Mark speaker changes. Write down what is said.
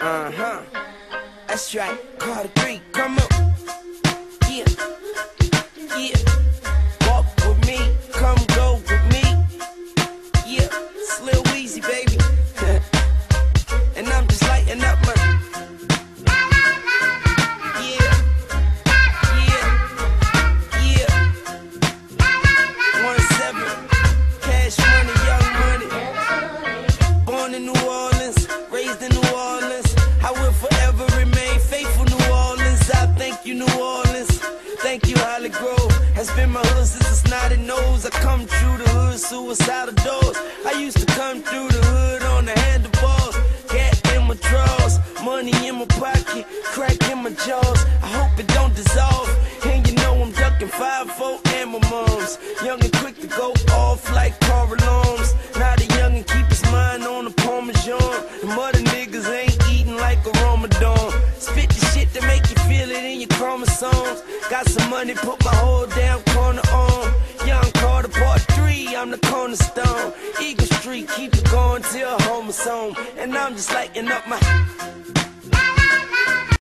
Speaker 1: Uh huh. That's right. Carter 3, come up. Yeah. Yeah. Walk with me. Come go with me. Yeah. It's Lil Weezy, baby. and I'm just lighting up my. Yeah. Yeah. Yeah. One seven. Cash money. Thank you, Holly Grove. Has been my hood since a snotty nose. I come through the hood, suicidal doors. I used to come through the hood on the handlebars. Gat in my drawers, money in my pocket, crack in my jaws. I hope it don't dissolve. And you know I'm ducking five, four, and my moms. Young and quick to go off like car alarms. Now the young and keep his mind on the Parmesan. The mother niggas ain't eating like a Ramadan. Got some money, put my whole damn corner on. Young Carter part three, I'm the cornerstone. Eagle Street, keep it going till home is home. And I'm just lighting up my.